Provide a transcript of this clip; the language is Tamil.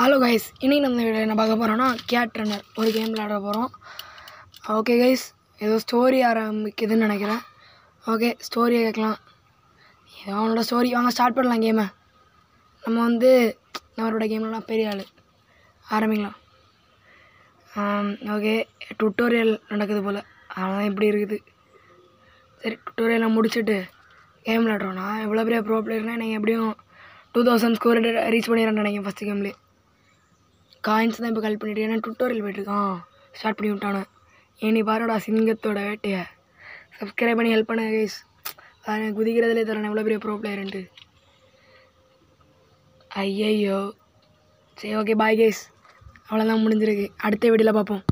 ஹலோ கைஸ் இன்னைக்கு நம்ம வீடியோ என்ன பார்க்க போகிறோம்னா கேட் ரன்னர் ஒரு கேம் விளாட போகிறோம் ஓகே கைஸ் ஏதோ ஸ்டோரி ஆரம்பிக்குதுன்னு நினைக்கிறேன். ஓகே ஸ்டோரியை கேட்கலாம். ஏதோ அவனோட ஸ்டோரி வாங்க ஸ்டார்ட் பண்ணலாம் கேமை நம்ம வந்து நம்மளோட கேம்லாம் பெரிய ஆள். ஆரம்பிக்கலாம். ஓகே டுட்டோரியல் நடக்குது போல். அதனால் இப்படி இருக்குது. சரி டுட்டோரியலாம் முடிச்சுட்டு கேம் விளாட்றோம் நான் எவ்வளோ பெரிய ப்ரோ பிளேயர்னால் நீங்கள் எப்படியும் டூ தௌசண்ட் ஸ்கோர் ரீச் பண்ணிடுறேன் நினைக்கிறேன் ஃபஸ்ட்டு கேம்லேயே காயின்ஸ் தான் இப்போ கல் பண்ணிட்டு ஏன்னா டுட்டோரியல் போயிட்டுருக்கான். ஸ்டார்ட் பண்ணி விட்டானே. ஏனி பாருடா சிங்கத்தோட வேட்டையை. சப்ஸ்கிரைப் பண்ணி ஹெல்ப் பண்ண கைஸ் அதை குதிக்கிறதுலே தரேன் எவ்வளோ பெரிய ப்ரோ பிளேயர்ன்ட்டு ஐயையோ. சரி ஓகே பாய் கைஸ் அவ்வளோதான் முடிஞ்சிருக்கு. அடுத்த வீடியோவில் பார்ப்போம்.